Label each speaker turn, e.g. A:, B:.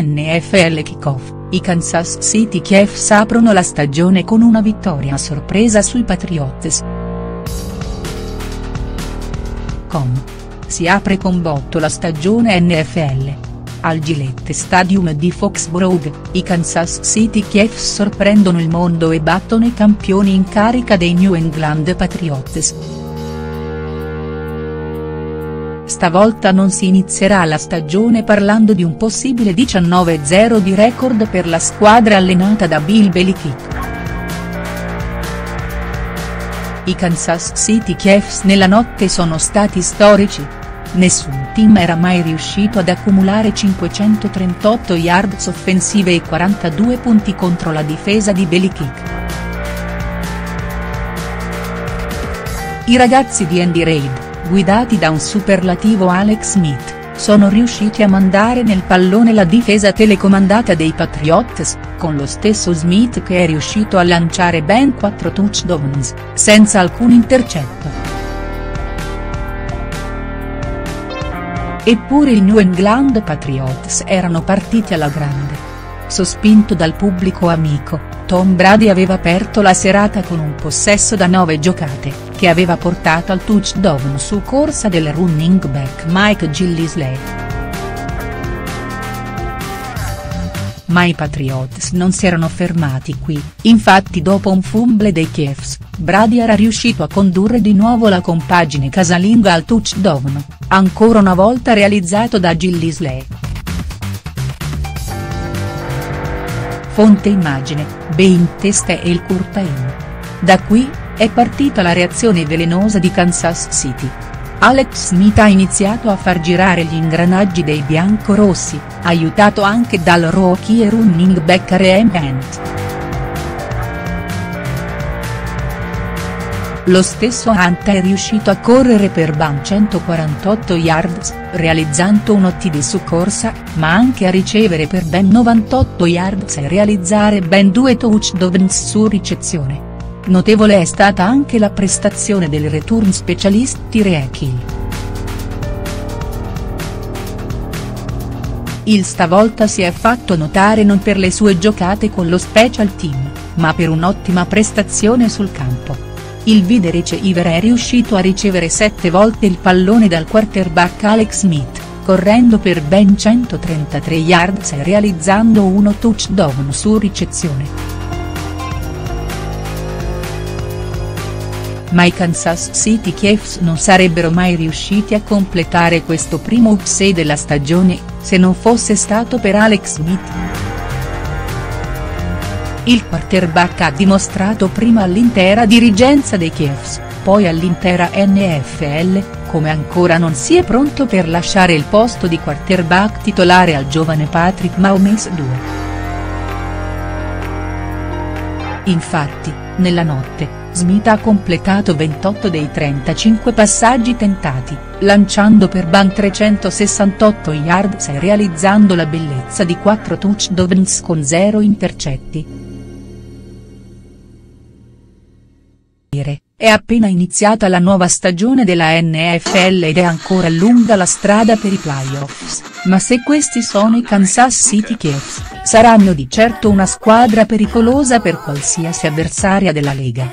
A: NFL Kickoff, i Kansas City Chiefs aprono la stagione con una vittoria a sorpresa sui Patriots. Com. Si apre con botto la stagione NFL. Al Gillette Stadium di Foxborough, i Kansas City Chiefs sorprendono il mondo e battono i campioni in carica dei New England Patriots. Stavolta non si inizierà la stagione parlando di un possibile 19-0 di record per la squadra allenata da Bill Belichick. I Kansas City Chiefs nella notte sono stati storici. Nessun team era mai riuscito ad accumulare 538 yards offensive e 42 punti contro la difesa di Belichick. I ragazzi di Andy Reid guidati da un superlativo Alex Smith, sono riusciti a mandare nel pallone la difesa telecomandata dei Patriots, con lo stesso Smith che è riuscito a lanciare ben 4 touchdowns, senza alcun intercetto. Eppure i New England Patriots erano partiti alla grande. Sospinto dal pubblico amico, Tom Brady aveva aperto la serata con un possesso da 9 giocate, che aveva portato al touchdown su corsa del running back Mike Gillisley. Ma i Patriots non si erano fermati qui, infatti dopo un fumble dei Chiefs, Brady era riuscito a condurre di nuovo la compagine casalinga al touchdown, ancora una volta realizzato da Gillisley. Fonte immagine, B in testa e il curtain. Da qui, è partita la reazione velenosa di Kansas City. Alex Smith ha iniziato a far girare gli ingranaggi dei biancorossi, aiutato anche dal rookie e running back Kareem Hunt. Lo stesso Hunt è riuscito a correre per ben 148 yards, realizzando un OTD su corsa, ma anche a ricevere per ben 98 yards e realizzare ben due touchdowns su ricezione. Notevole è stata anche la prestazione del return specialist Tyreek Hill. Il stavolta si è fatto notare non per le sue giocate con lo special team, ma per un'ottima prestazione sul campo. Il vide receiver è riuscito a ricevere sette volte il pallone dal quarterback Alex Smith, correndo per ben 133 yards e realizzando uno touchdown su ricezione. Ma i Kansas City Chiefs non sarebbero mai riusciti a completare questo primo upset della stagione, se non fosse stato per Alex Smith. Il quarterback ha dimostrato prima all'intera dirigenza dei Chiefs, poi all'intera NFL, come ancora non si è pronto per lasciare il posto di quarterback titolare al giovane Patrick Mahomes 2. Infatti, nella notte, Smith ha completato 28 dei 35 passaggi tentati, lanciando per ben 368 yards e realizzando la bellezza di 4 touchdowns con 0 intercetti. È appena iniziata la nuova stagione della NFL ed è ancora lunga la strada per i playoffs, ma se questi sono i Kansas City Chiefs, saranno di certo una squadra pericolosa per qualsiasi avversaria della Lega.